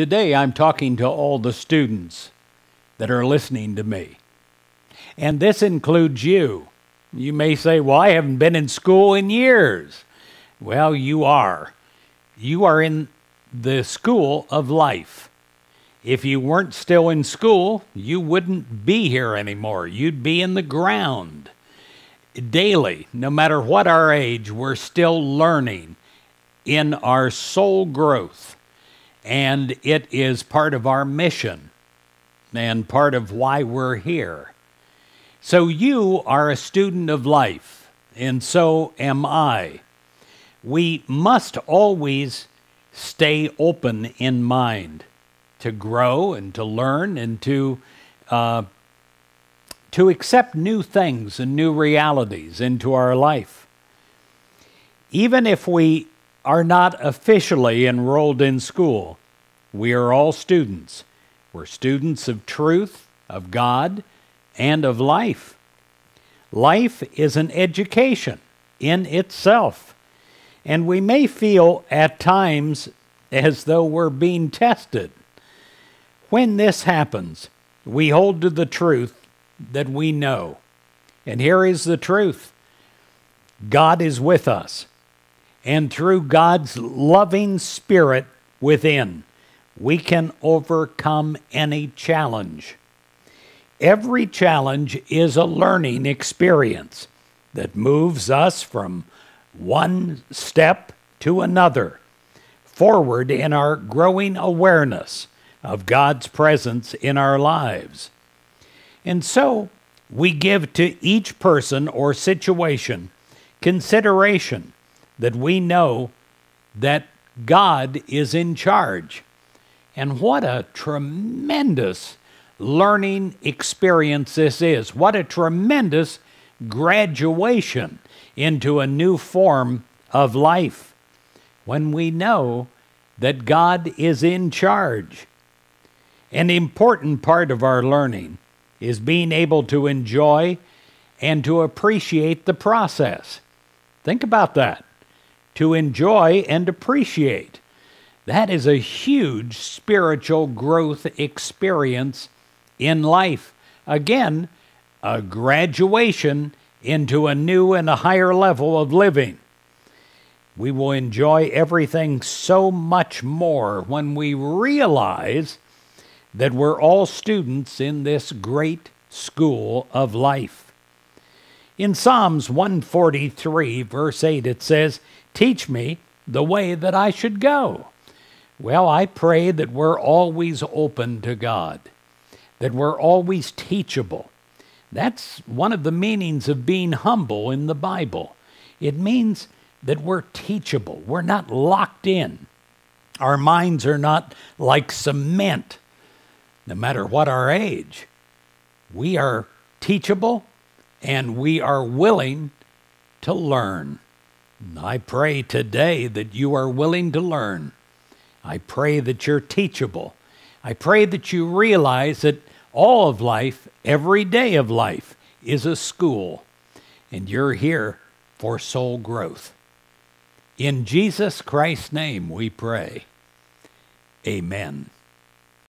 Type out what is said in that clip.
Today I'm talking to all the students that are listening to me. And this includes you. You may say, Well, I haven't been in school in years. Well, you are. You are in the school of life. If you weren't still in school, you wouldn't be here anymore. You'd be in the ground. Daily, no matter what our age, we're still learning in our soul growth. And it is part of our mission and part of why we're here. So you are a student of life, and so am I. We must always stay open in mind to grow and to learn and to uh, to accept new things and new realities into our life. Even if we are not officially enrolled in school, we are all students. We're students of truth, of God, and of life. Life is an education in itself, and we may feel at times as though we're being tested. When this happens, we hold to the truth that we know. And here is the truth God is with us. And through God's loving spirit within, we can overcome any challenge. Every challenge is a learning experience that moves us from one step to another forward in our growing awareness of God's presence in our lives. And so we give to each person or situation consideration that we know that God is in charge. And what a tremendous learning experience this is. What a tremendous graduation into a new form of life when we know that God is in charge. An important part of our learning is being able to enjoy and to appreciate the process. Think about that. To enjoy and appreciate. That is a huge spiritual growth experience in life. Again, a graduation into a new and a higher level of living. We will enjoy everything so much more when we realize that we're all students in this great school of life. In Psalms 143, verse 8, it says, Teach me the way that I should go. Well, I pray that we're always open to God, that we're always teachable. That's one of the meanings of being humble in the Bible. It means that we're teachable, we're not locked in. Our minds are not like cement no matter what our age. We are teachable and we are willing to learn. I pray today that you are willing to learn. I pray that you're teachable. I pray that you realize that all of life, every day of life, is a school, and you're here for soul growth. In Jesus Christ's name we pray. Amen.